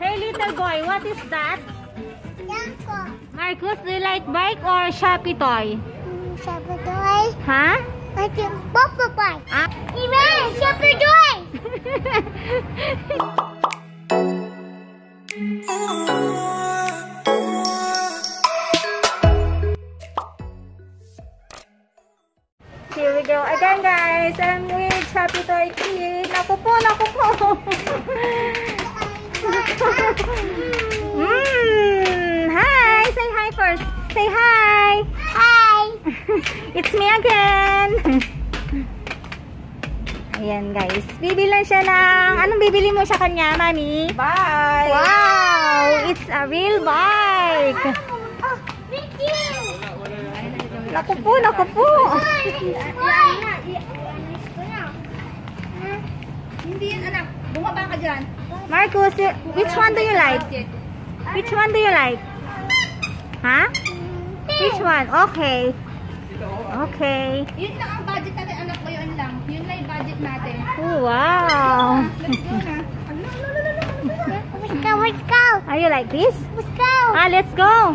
Hey little boy, what is that? Yanko. Marcus, do you like bike or Shopee toy? Shepherd Joy. Huh? Like a Papa Boy. Ah. Iman, Shepherd Joy. Here again guys. I'm with Shopee Toy Kid. Naku po, naku po. mm, hi! Say hi first. Say hi! Hi. It's me again. Ayan guys. Bibilan siya ng... Anong bibili mo sa kanya, mami? Bye! Wow! It's a real bike. Naku po, naku po. Hindi yan anak. Bumaba ka dyan. Marcus, which one do you like? Which one do you like? Ha? Which one? Okay. Okay. Yun lang ang budget natin anak ko yun lang. Yun lang yung budget natin. Oh, wow. Let's go na. Let's go, let's go. Are you like this? Let's go. Ah, let's go.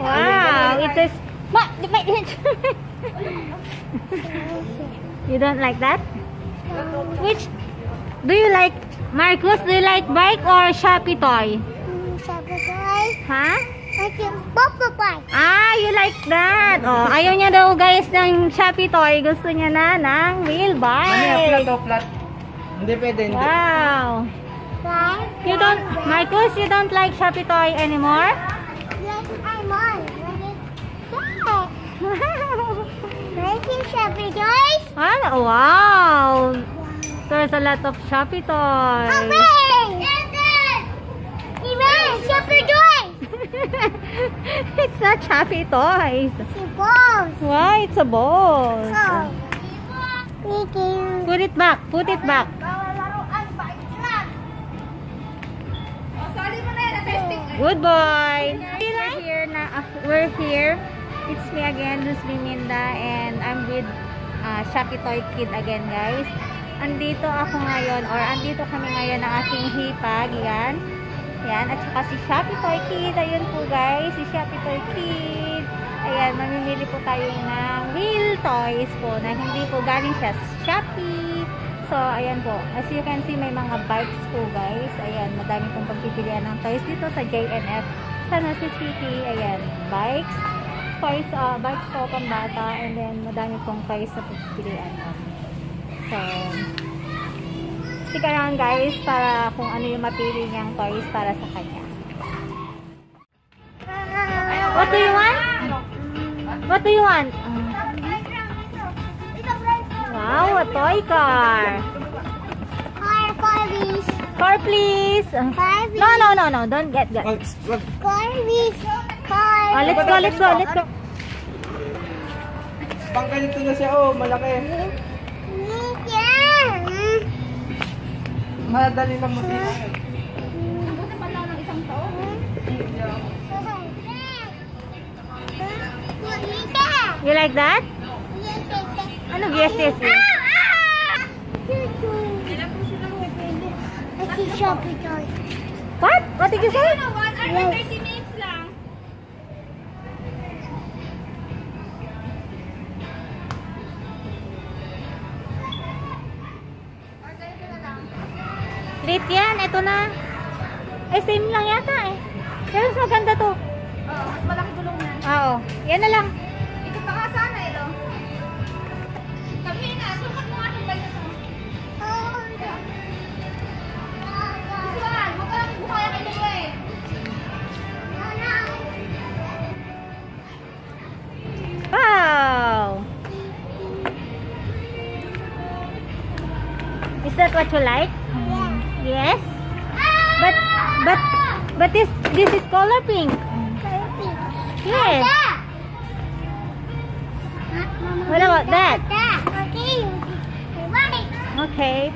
Wow. It says... Ma, my, you don't like that? Which... Do you like... Marcus, do you like bike or Shopee toy? Shepherd Joy. Ha? Like a Papa Boy. Ah, you like that. Oh, ayaw niya daw guys ng Shopee toy. Gusto niya na ng real Mami, flat bike. o flat. Hindi pwede, hindi. Wow. You don't, Marcus, you don't like Shopee toy anymore? Yes, I'm on. Shepherd Joy. Ah, wow. There's a lot of Shopee toys. Hooray! Iman, Shepherd Joy. it's not Shopee toys. Si Boss. Wow, it's a ball. Oh. Thank you. Put it back. Put it back. Oh. Good boy. We're here na. uh, we're here. It's me again, Luz Biminda, and I'm with uh, Shopee Toy Kid again, guys. Andito ako ngayon, or andito kami ngayon ng aking hipag. Yan. Yan. At saka si Shopee Toy Kid. Ayun po, guys. Si Shopee Toy Kid. Ayan, mamimili po tayo ng real toys po na hindi po galing siya sa Shopee. So, ayan po. As you can see, may mga bikes po, guys. Ayan, madami pong pagpipilian ng toys dito sa JNF San Jose City. Ayan, bikes. Toys, uh, bikes po pambata. And then, madami pong toys na pagpipilian. So, stick around, guys, para kung ano yung mapili niyang toys para sa kanya. What do you want? What do you want? Wow, a toy car. Car, car, please. Car, please. Car, please. No, no, no, no. Don't get that. Car, please. Car. Oh, let's go, let's go, let's go. Pang ganito na siya, oh, malaki. Yeah. Madali lang mo siya. Buti pa lang ng isang taon. You like that? Ano? Yes, yes, yes. Kasi Shopee toy. What? What did you say? Ano, Late yan. Ito na. Eh, same lang yata eh. Pero mas maganda to. Oo, mas malaki gulong na. Oo. Yan na lang. Ito pa ka sana eh, no? Sabi na, sukat mo nga itong bike na to. Isuan, huwag ka lang bukaya kay Lalo eh. Wow. Is that what you like? Yes. But but but this this is color pink. Yes. What about that? Okay. Okay.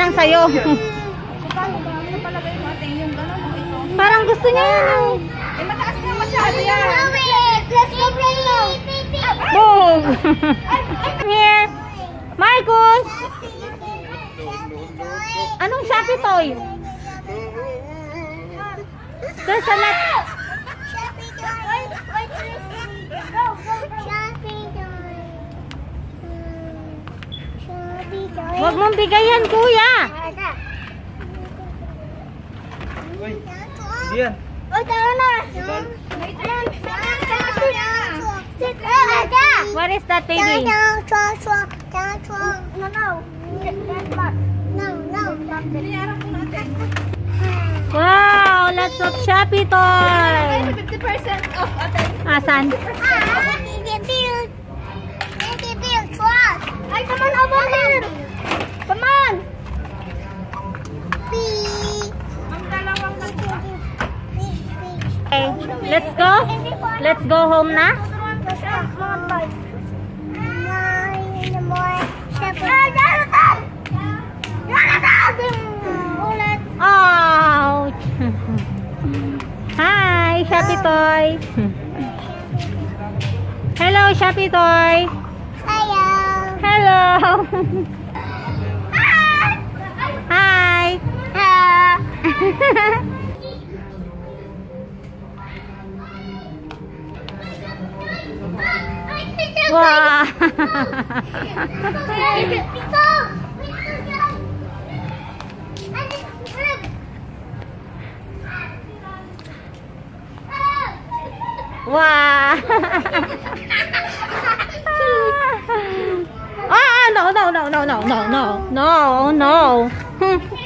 O ito? Parang gusto niya yan. oh. Eh, mataas na masyado yan. Let's go. Boom! Here. Marcus! Anong Shopee toy? There's a lot. Huwag mong bigayan, kuya. Uy, diyan. Tara na. What is that baby? No, no. No, no. Wow, lots of Shopee toys. 50% off, ate. Asan? Ah, I can open it. Okay, let's go. Let's go home na. Ouch! Hi, Shopee Toy. Hello, Shopee Toy. Hello. Hi. Wow. wow. ah, no, no, no, no, no, no, no, no, no.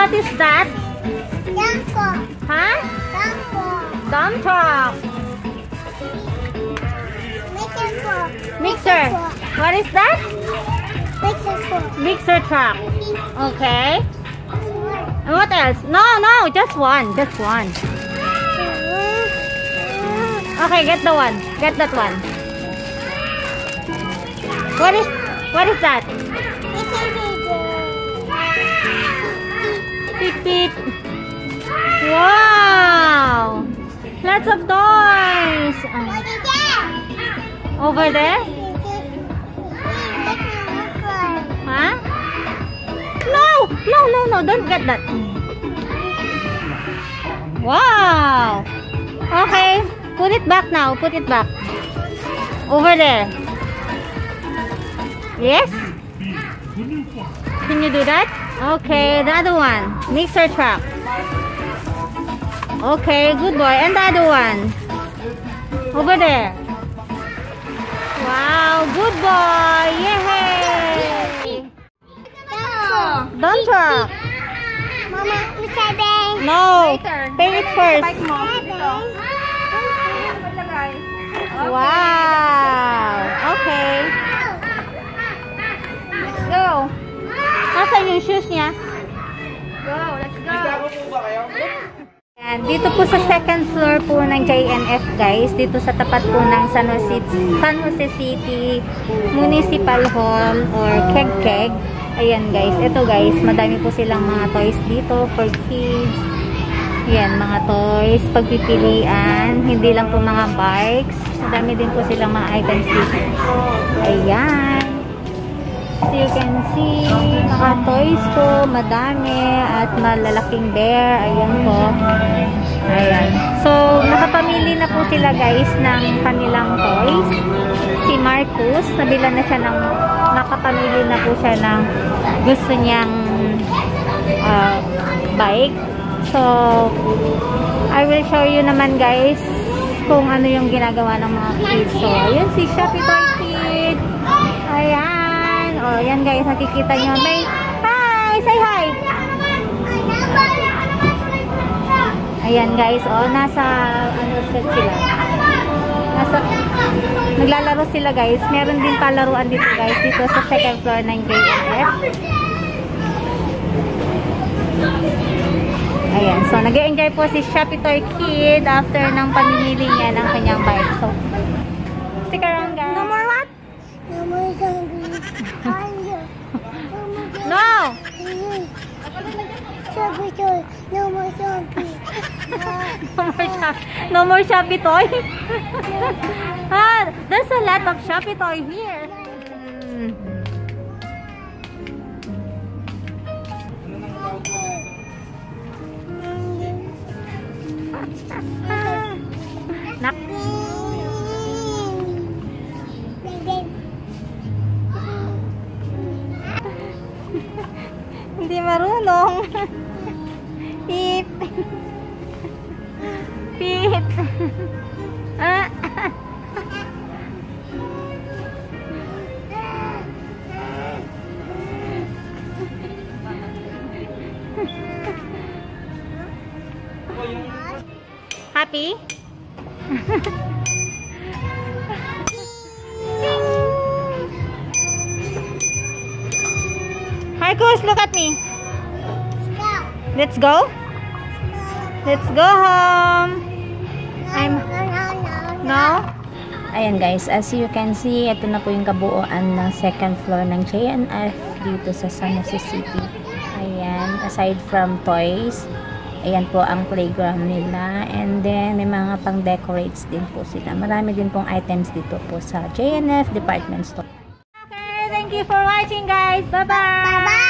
What is that? Huh? Dump truck. Mixer. What is that? Mixer truck. Okay. And what else? No, no, just one. Just one. Okay, get the one. Get that one. What is what is that? Beep. Wow! Lots of toys. Uh, over there? Huh? No! No, no, no. Don't get that. Wow! Okay. Put it back now. Put it back. Over there. Yes? Can you do that? Okay, the other one. Mixer truck. Okay, good boy. And the other one. Over there. Wow, good boy. Yay! Don't truck. Mama, look at that. No. Pay it first. Bike mo. Ito. Maglagay. Wow. Shoes niya? Go. Let's go. Isama po ba kayo? Yan, dito po sa second floor po ng JNF guys, dito sa tapat po ng San Jose, San Jose City Municipal Hall or Keg-Keg. Ayan guys, ito guys, madami po silang mga toys dito for kids. Yan, mga toys, pagpipilian, hindi lang po mga bikes. Madami din po silang mga items dito. Ayan. So you can see, mga toys po, madami, at malalaking bear, ayan po. Ayan. So, nakapamili na po sila guys ng kanilang toys. Si Marcus, nabila na siya ng, nakapamili na po siya ng gusto niyang uh, bike. So, I will show you naman guys kung ano yung ginagawa ng mga kids. So, ayun si Shopee Toy Kid. Ayan. O, yan guys, nakikita nyo. May, hi! Say hi! Ayan guys, o, nasa, ano sila. Nasa, naglalaro sila guys. Meron din palaruan dito guys. Dito sa second floor ng JNF. Ayan. So, nag enjoy po si Shopee Toy Kid after ng pamimili niya ng kanyang bike. So, stick around guys. No more what? No more zombie. Ayo. No! No more zombie. No more, shop no more Shopee Toy. ah, there's a lot of Shopee Toy here. Mm. Nak marunong. Pip. Pip. Ah. Happy? Hi, Kus, look at me. Let's go. Let's go home. I'm No? Ayan guys, as you can see, ito na po yung kabuuan ng second floor ng JNF dito sa San Jose City. Ayan, aside from toys, ayan po ang playground nila. And then, may mga pang-decorates din po sila. Marami din pong items dito po sa JNF department store. Okay, thank you for watching guys. Bye-bye! Bye!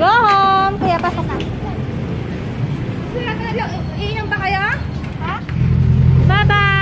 Go home. Kuya, pasok na. Sila ka na Iinom ba kayo? Bye-bye!